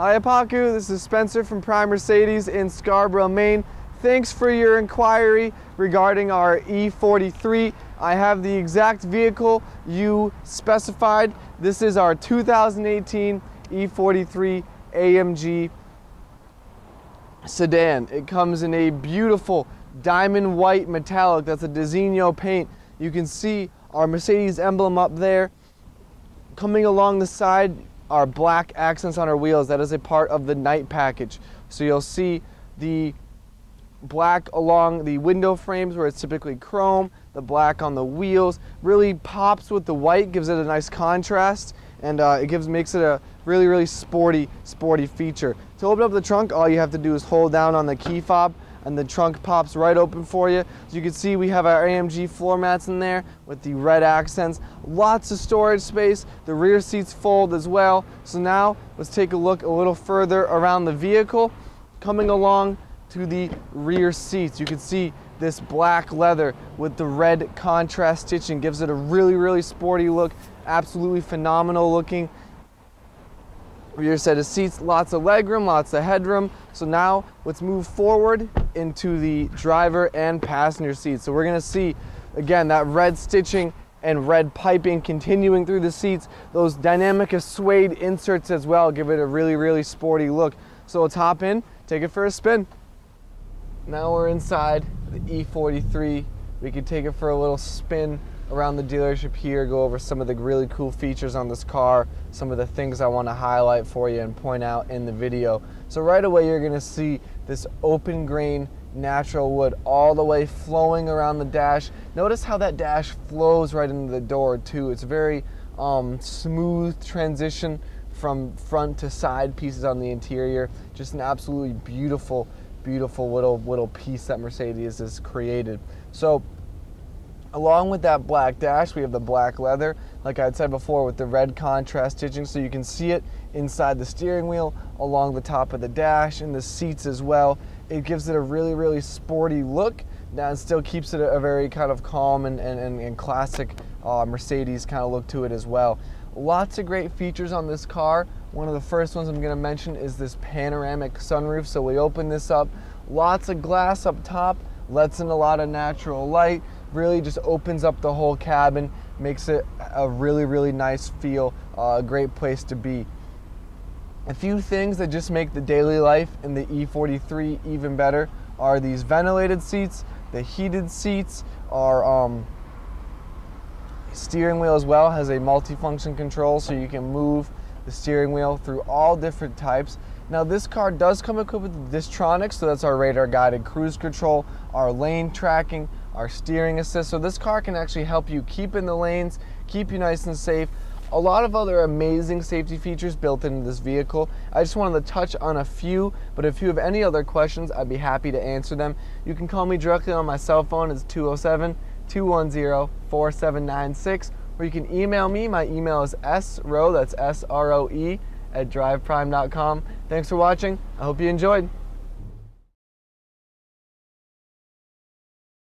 Hi Apaku, this is Spencer from Prime Mercedes in Scarborough, Maine. Thanks for your inquiry regarding our E43. I have the exact vehicle you specified. This is our 2018 E43 AMG sedan. It comes in a beautiful diamond white metallic. That's a Designo paint. You can see our Mercedes emblem up there. Coming along the side are black accents on our wheels. That is a part of the night package. So you'll see the black along the window frames where it's typically chrome, the black on the wheels really pops with the white, gives it a nice contrast, and uh, it gives makes it a really, really sporty, sporty feature. To open up the trunk, all you have to do is hold down on the key fob and the trunk pops right open for you. As you can see, we have our AMG floor mats in there with the red accents. Lots of storage space. The rear seats fold as well. So now let's take a look a little further around the vehicle. Coming along to the rear seats, you can see this black leather with the red contrast stitching gives it a really, really sporty look. Absolutely phenomenal looking rear set of seats, lots of legroom, lots of headroom. So now let's move forward into the driver and passenger seats. So we're gonna see, again, that red stitching and red piping continuing through the seats. Those dynamic suede inserts as well give it a really, really sporty look. So let's hop in, take it for a spin. Now we're inside the E43. We can take it for a little spin around the dealership here, go over some of the really cool features on this car, some of the things I want to highlight for you and point out in the video. So right away you're going to see this open grain natural wood all the way flowing around the dash. Notice how that dash flows right into the door too. It's a very um, smooth transition from front to side pieces on the interior. Just an absolutely beautiful, beautiful little little piece that Mercedes has created. So Along with that black dash, we have the black leather, like I had said before, with the red contrast stitching, so you can see it inside the steering wheel, along the top of the dash, and the seats as well. It gives it a really, really sporty look, and still keeps it a, very kind of calm and, and, and classic uh, Mercedes kind of look to it as well. Lots of great features on this car. One of the first ones I'm going to mention is this panoramic sunroof. So we open this up, lots of glass up top, lets in a lot of natural light really just opens up the whole cabin, makes it a really, really nice feel, uh, a great place to be. A few things that just make the daily life in the E43 even better are these ventilated seats, the heated seats, our um, steering wheel as well has a multifunction control so you can move the steering wheel through all different types. Now this car does come equipped with Distronic, so that's our radar guided cruise control, our lane tracking, our steering assist. So this car can actually help you keep in the lanes, keep you nice and safe. A lot of other amazing safety features built into this vehicle. I just wanted to touch on a few, but if you have any other questions, I'd be happy to answer them. You can call me directly on my cell phone. It's 207 210 4796 or you can email me. My email is sroe, that's S-R-O-E, at driveprime.com. Thanks for watching. I hope you enjoyed.